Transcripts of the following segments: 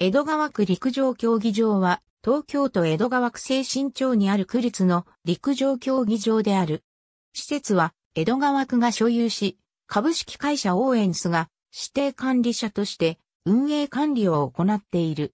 江戸川区陸上競技場は、東京都江戸川区西新町にある区立の陸上競技場である。施設は、江戸川区が所有し、株式会社オーエンスが指定管理者として運営管理を行っている。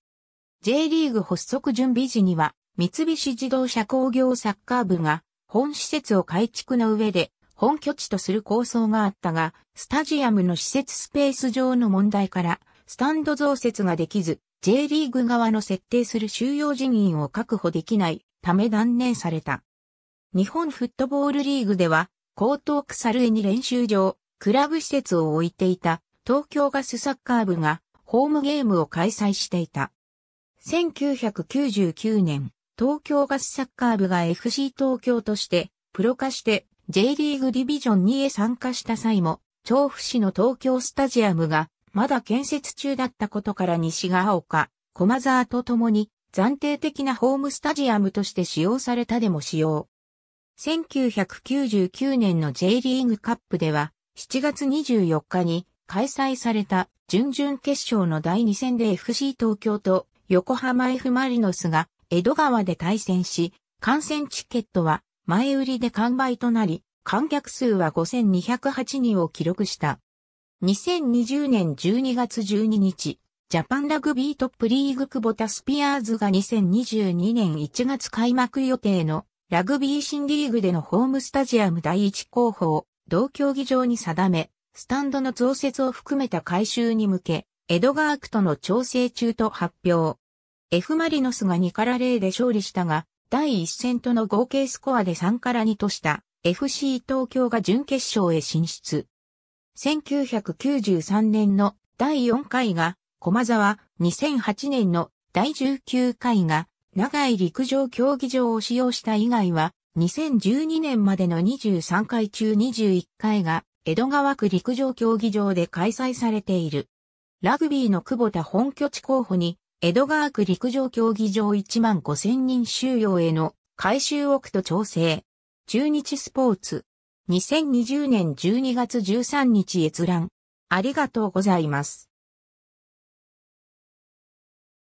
J リーグ発足準備時には、三菱自動車工業サッカー部が本施設を改築の上で本拠地とする構想があったが、スタジアムの施設スペース上の問題から、スタンド増設ができず、J リーグ側の設定する収容人員を確保できないため断念された。日本フットボールリーグでは、江東区猿江に練習場、クラブ施設を置いていた東京ガスサッカー部がホームゲームを開催していた。1999年、東京ガスサッカー部が FC 東京としてプロ化して J リーグディビジョン2へ参加した際も、調布市の東京スタジアムがまだ建設中だったことから西が丘、駒沢と共に暫定的なホームスタジアムとして使用されたでも使用。1999年の J リーグカップでは7月24日に開催された準々決勝の第2戦で FC 東京と横浜 F マリノスが江戸川で対戦し、観戦チケットは前売りで完売となり、観客数は5208人を記録した。2020年12月12日、ジャパンラグビートップリーグクボタスピアーズが2022年1月開幕予定のラグビー新リーグでのホームスタジアム第一候補を同競技場に定め、スタンドの増設を含めた改修に向け、江戸川区との調整中と発表。F マリノスが2から0で勝利したが、第1戦との合計スコアで3から2とした FC 東京が準決勝へ進出。1993年の第4回が駒沢、2008年の第19回が長い陸上競技場を使用した以外は2012年までの23回中21回が江戸川区陸上競技場で開催されている。ラグビーの久保田本拠地候補に江戸川区陸上競技場1万5000人収容への改修奥と調整。中日スポーツ。2020年12月13日閲覧。ありがとうございます。